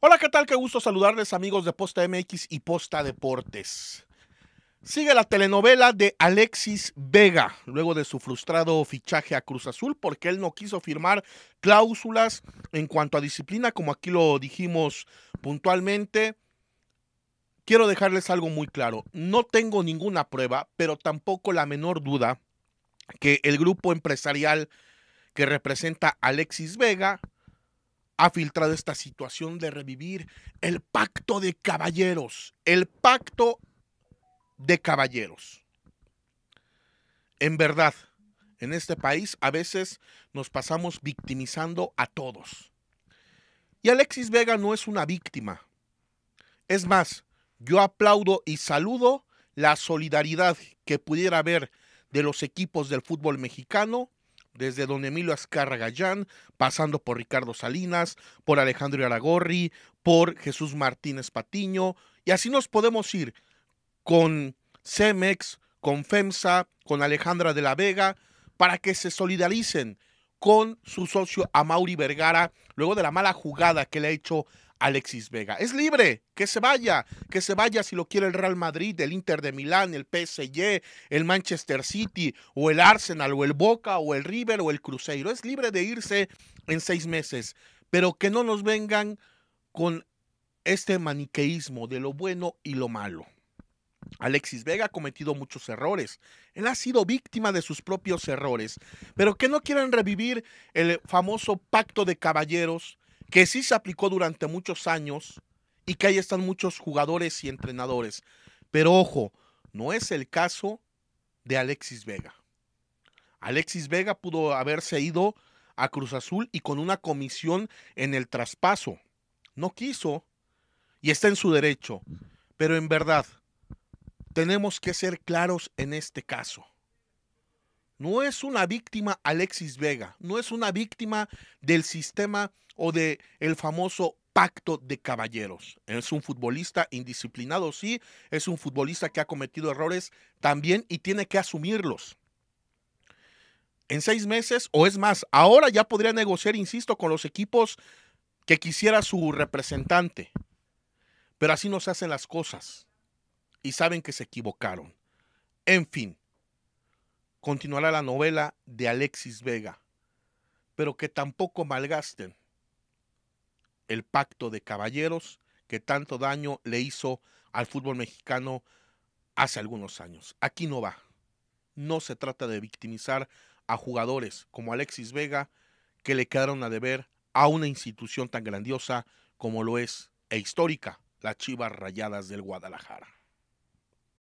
Hola, ¿qué tal? Qué gusto saludarles amigos de Posta MX y Posta Deportes. Sigue la telenovela de Alexis Vega, luego de su frustrado fichaje a Cruz Azul, porque él no quiso firmar cláusulas en cuanto a disciplina, como aquí lo dijimos puntualmente. Quiero dejarles algo muy claro. No tengo ninguna prueba, pero tampoco la menor duda que el grupo empresarial que representa a Alexis Vega ha filtrado esta situación de revivir el pacto de caballeros, el pacto de caballeros. En verdad, en este país a veces nos pasamos victimizando a todos. Y Alexis Vega no es una víctima. Es más, yo aplaudo y saludo la solidaridad que pudiera haber de los equipos del fútbol mexicano desde don Emilio Azcarra Gallán, pasando por Ricardo Salinas, por Alejandro Aragorri, por Jesús Martínez Patiño, y así nos podemos ir con Cemex, con FEMSA, con Alejandra de la Vega, para que se solidaricen con su socio Amauri Vergara, luego de la mala jugada que le ha hecho Alexis Vega. Es libre, que se vaya, que se vaya si lo quiere el Real Madrid, el Inter de Milán, el PSG, el Manchester City, o el Arsenal, o el Boca, o el River, o el Cruzeiro. Es libre de irse en seis meses, pero que no nos vengan con este maniqueísmo de lo bueno y lo malo. Alexis Vega ha cometido muchos errores. Él ha sido víctima de sus propios errores. Pero que no quieran revivir el famoso pacto de caballeros que sí se aplicó durante muchos años y que ahí están muchos jugadores y entrenadores. Pero ojo, no es el caso de Alexis Vega. Alexis Vega pudo haberse ido a Cruz Azul y con una comisión en el traspaso. No quiso y está en su derecho. Pero en verdad, tenemos que ser claros en este caso. No es una víctima Alexis Vega, no es una víctima del sistema o del el famoso pacto de caballeros. Es un futbolista indisciplinado, sí, es un futbolista que ha cometido errores también y tiene que asumirlos. En seis meses, o es más, ahora ya podría negociar, insisto, con los equipos que quisiera su representante. Pero así no se hacen las cosas. Y saben que se equivocaron. En fin, continuará la novela de Alexis Vega, pero que tampoco malgasten el pacto de caballeros que tanto daño le hizo al fútbol mexicano hace algunos años. Aquí no va. No se trata de victimizar a jugadores como Alexis Vega que le quedaron a deber a una institución tan grandiosa como lo es e histórica, las Chivas Rayadas del Guadalajara.